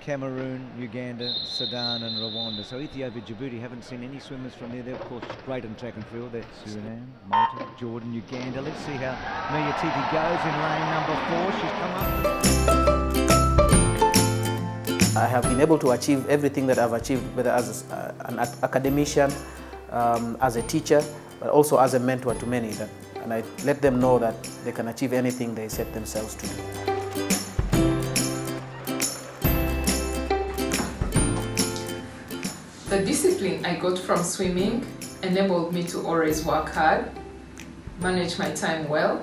Cameroon, Uganda, Sudan and Rwanda. So Ethiopia, Djibouti haven't seen any swimmers from there. They're of course great in track and field. They're Suriname, Malta, Jordan, Uganda. Let's see how Mia Titi goes in lane number four. She's come up. I have been able to achieve everything that I've achieved, whether as a, an academician, um, as a teacher, but also as a mentor to many. That, and I let them know that they can achieve anything they set themselves to do. The discipline I got from swimming enabled me to always work hard, manage my time well,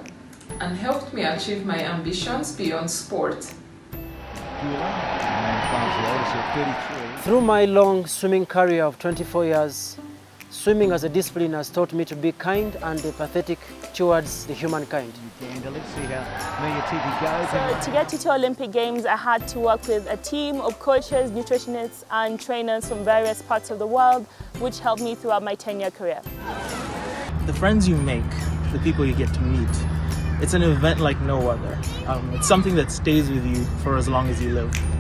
and helped me achieve my ambitions beyond sport. Through my long swimming career of 24 years, Swimming as a discipline has taught me to be kind and empathetic towards the humankind. let's see how So to get to Olympic Games, I had to work with a team of coaches, nutritionists and trainers from various parts of the world, which helped me throughout my 10-year career. The friends you make, the people you get to meet, it's an event like no other. Um, it's something that stays with you for as long as you live.